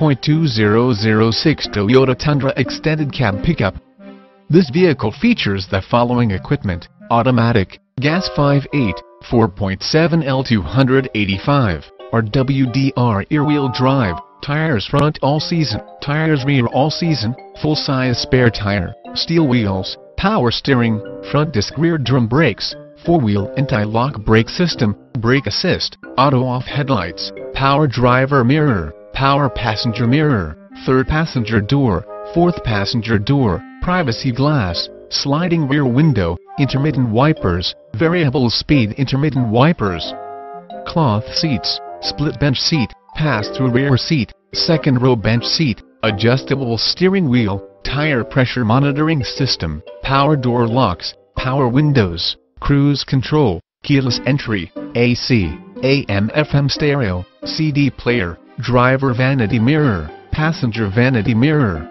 2.2006 Toyota Tundra Extended Cab Pickup. This vehicle features the following equipment, automatic, gas 5.8, 4.7 L285, RWDR ear-wheel drive, tires front all-season, tires rear all-season, full-size spare tire, steel wheels, power steering, front disc rear drum brakes, four-wheel anti-lock brake system, brake assist, auto-off headlights, power driver mirror, power passenger mirror, third passenger door, fourth passenger door, privacy glass, sliding rear window, intermittent wipers, variable speed intermittent wipers, cloth seats, split bench seat, pass-through rear seat, second row bench seat, adjustable steering wheel, tire pressure monitoring system, power door locks, power windows, cruise control, keyless entry, AC, AM FM stereo, CD player, driver vanity mirror, passenger vanity mirror,